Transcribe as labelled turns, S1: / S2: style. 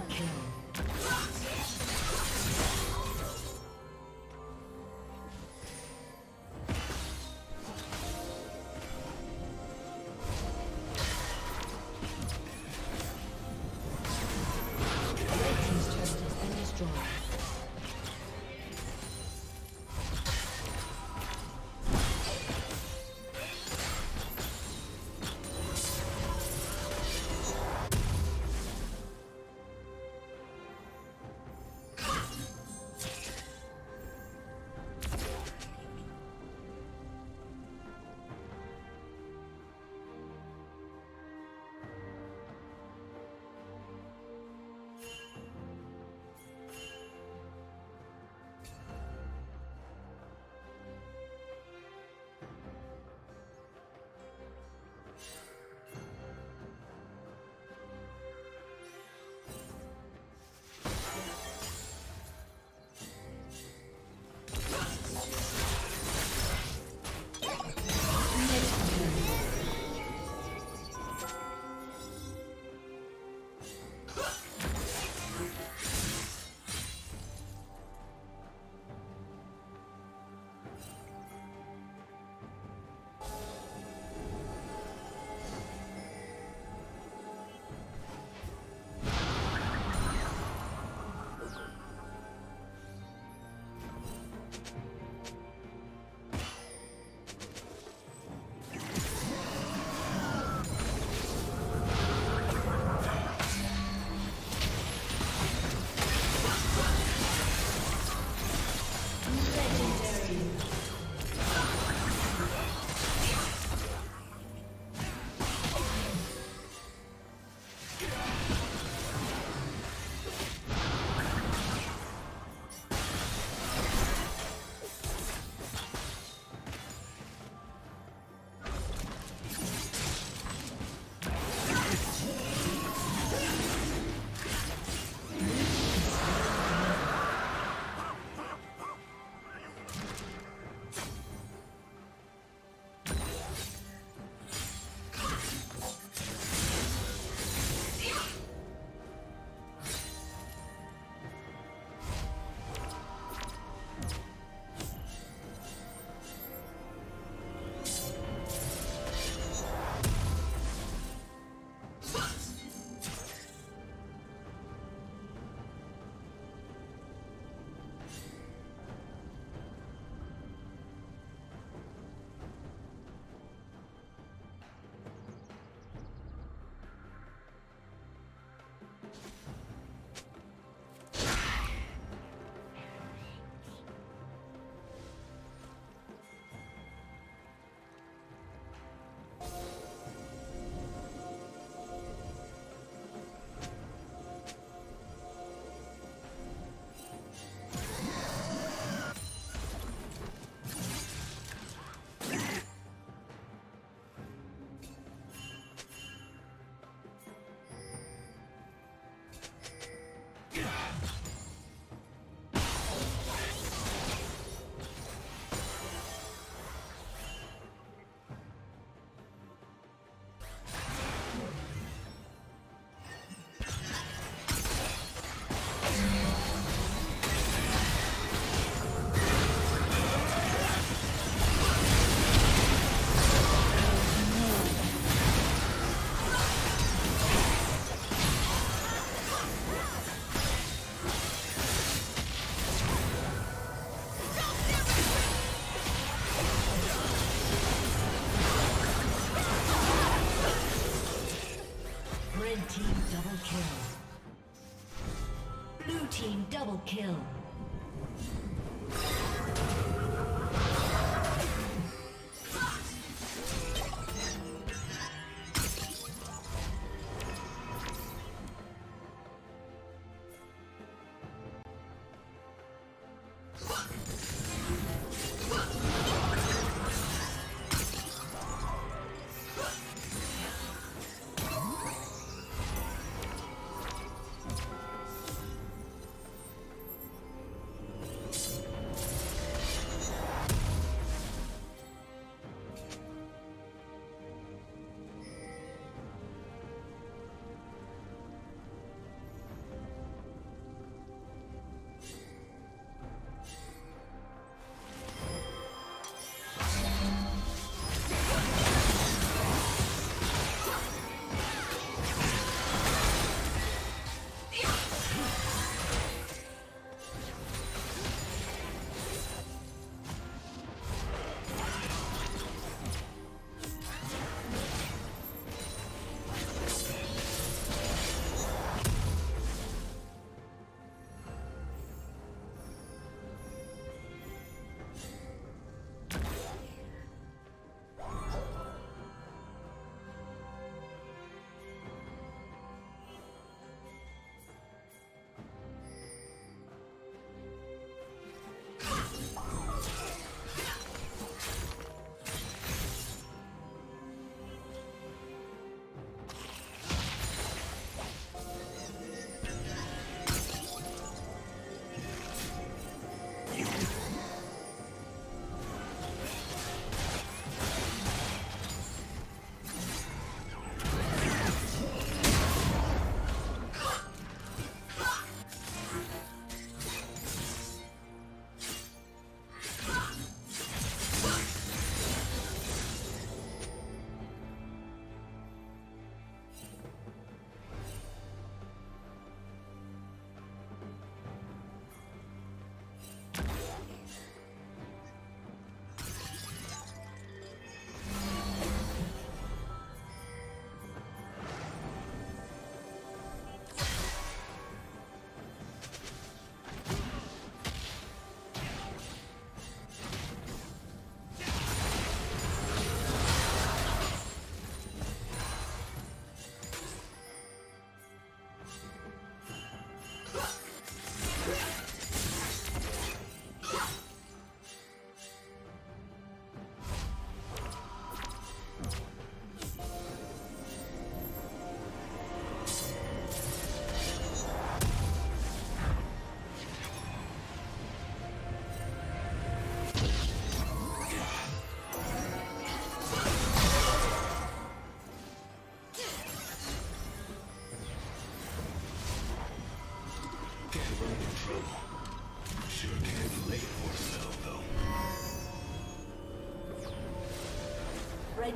S1: Triple kill.